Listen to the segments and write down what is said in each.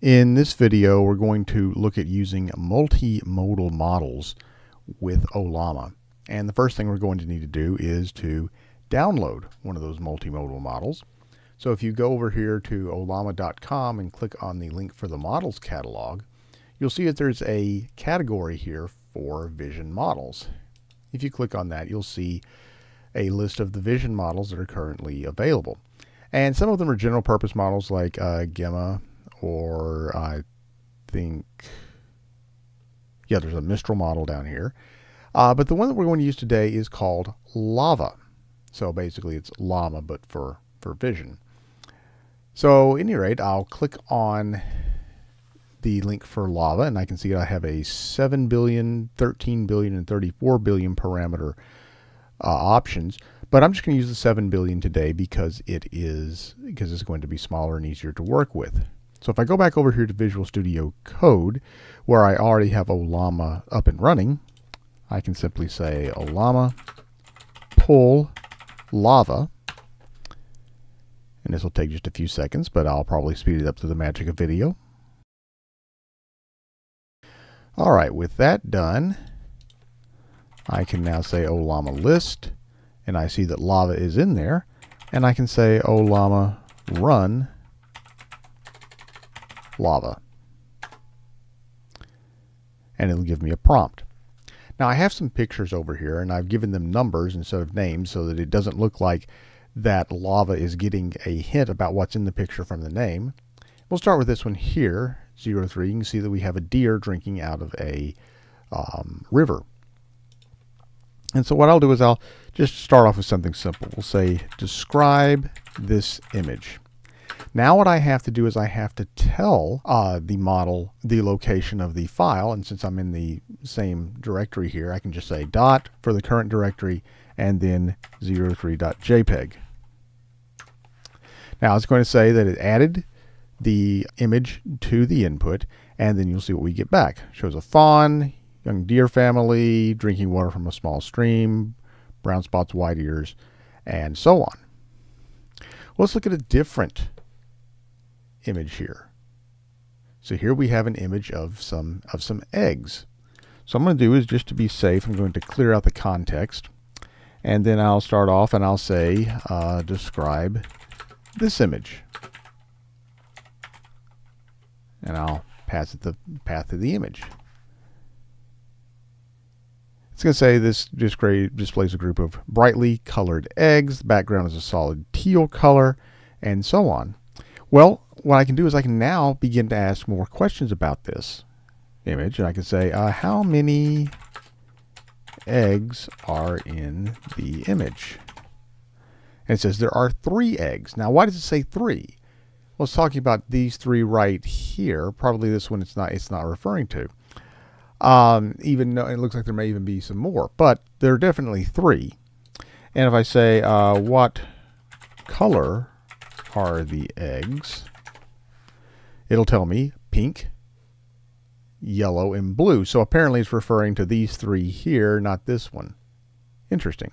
In this video, we're going to look at using multimodal models with Ollama. And the first thing we're going to need to do is to download one of those multimodal models. So if you go over here to ollama.com and click on the link for the models catalog, you'll see that there's a category here for vision models. If you click on that, you'll see a list of the vision models that are currently available. And some of them are general purpose models like uh, Gemma or I think, yeah, there's a Mistral model down here. Uh, but the one that we're going to use today is called LLaVa. So basically it's Llama, but for, for vision. So at any rate, I'll click on the link for llava and I can see I have a 7 billion, 13 billion, and 34 billion parameter uh, options. But I'm just going to use the 7 billion today because it is because it's going to be smaller and easier to work with. So if I go back over here to Visual Studio Code, where I already have Ollama up and running, I can simply say Ollama pull llava. And this will take just a few seconds, but I'll probably speed it up through the magic of video. All right, with that done, I can now say Ollama list, and I see that llava is in there, and I can say Ollama run llava. And it'll give me a prompt. Now I have some pictures over here and I've given them numbers instead of names so that it doesn't look like that llava is getting a hint about what's in the picture from the name. We'll start with this one here, 03. You can see that we have a deer drinking out of a um, river. And so what I'll do is I'll just start off with something simple. We'll say describe this image. Now what I have to do is I have to tell uh, the model the location of the file. And since I'm in the same directory here, I can just say dot for the current directory and then 03.jpg. Now it's going to say that it added the image to the input and then you'll see what we get back. Shows a fawn, young deer family, drinking water from a small stream, brown spots, white ears, and so on. Let's look at a different image here. So here we have an image of some of some eggs. So I'm going to do is just to be safe, I'm going to clear out the context. And then I'll start off and I'll say, uh, describe this image. And I'll pass it the path of the image. It's going to say this displays a group of brightly colored eggs. The background is a solid teal color, and so on. Well, what I can do is I can now begin to ask more questions about this image. And I can say, uh, how many eggs are in the image? And it says there are three eggs. Now, why does it say three? Well, it's talking about these three right here. Probably this one it's not, it's not referring to. Um, even though it looks like there may even be some more, but there are definitely three. And if I say, uh, what color are the eggs, it'll tell me pink, yellow, and blue. So apparently it's referring to these three here, not this one. Interesting.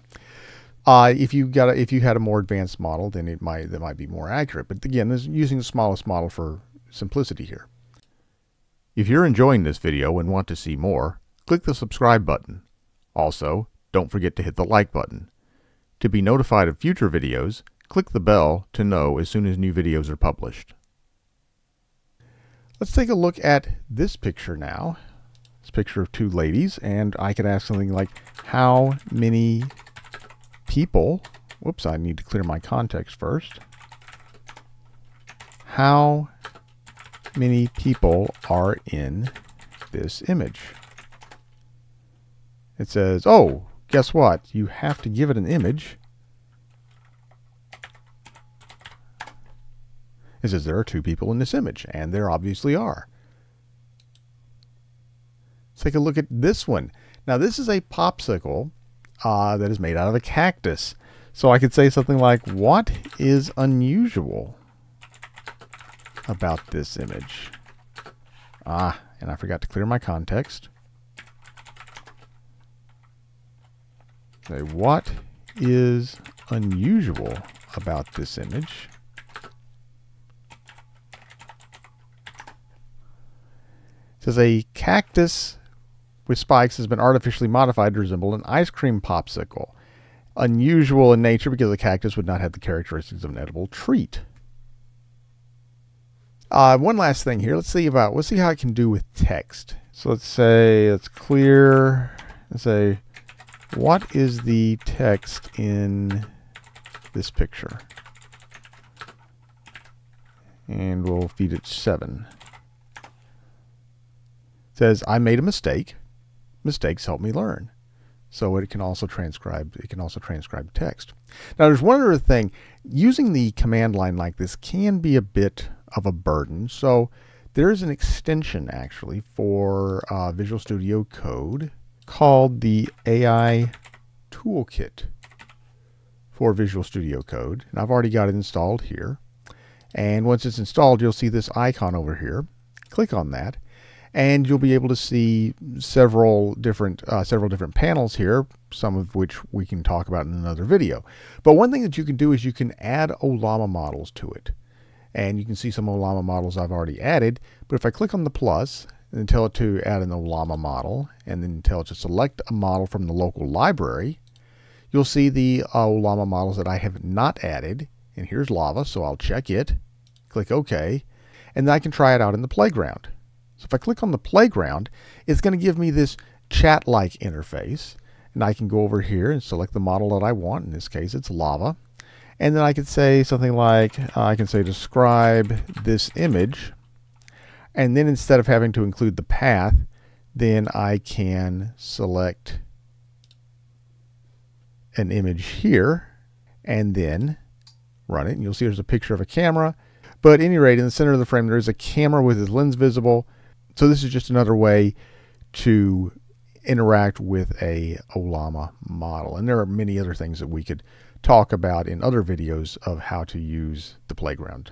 Uh, if you got a, if you had a more advanced model, then it might that might be more accurate. But again, this is using the smallest model for simplicity here. If you're enjoying this video and want to see more, click the subscribe button. Also, don't forget to hit the like button. To be notified of future videos, Click the bell to know as soon as new videos are published. Let's take a look at this picture now. This picture of two ladies, and I could ask something like, how many people, whoops, I need to clear my context first. How many people are in this image? It says, oh, guess what? You have to give it an image It says there are two people in this image, and there obviously are. Let's take a look at this one. Now this is a popsicle uh, that is made out of a cactus. So I could say something like, what is unusual about this image? Ah, and I forgot to clear my context. Say, what is unusual about this image? Says a cactus with spikes has been artificially modified to resemble an ice cream popsicle. Unusual in nature because the cactus would not have the characteristics of an edible treat. Uh, one last thing here. Let's see about. Let's see how I can do with text. So let's say let's clear. Let's say, what is the text in this picture? And we'll feed it seven. Says I made a mistake. Mistakes help me learn. So it can also transcribe. It can also transcribe text. Now, there's one other thing. Using the command line like this can be a bit of a burden. So there is an extension actually for uh, Visual Studio Code called the AI Toolkit for Visual Studio Code. And I've already got it installed here. And once it's installed, you'll see this icon over here. Click on that and you'll be able to see several different uh, several different panels here, some of which we can talk about in another video. But one thing that you can do is you can add ollama models to it and you can see some ollama models I've already added. But if I click on the plus and tell it to add an ollama model, and then tell it to select a model from the local library, you'll see the uh, Ollama models that I have not added. And here's llava, so I'll check it, click OK, and then I can try it out in the playground. So if I click on the playground, it's going to give me this chat-like interface. And I can go over here and select the model that I want. In this case, it's llava. And then I could say something like, uh, I can say describe this image. And then instead of having to include the path, then I can select an image here and then run it. And you'll see there's a picture of a camera. But at any rate, in the center of the frame, there is a camera with its lens visible. So this is just another way to interact with a Ollama model. And there are many other things that we could talk about in other videos of how to use the playground.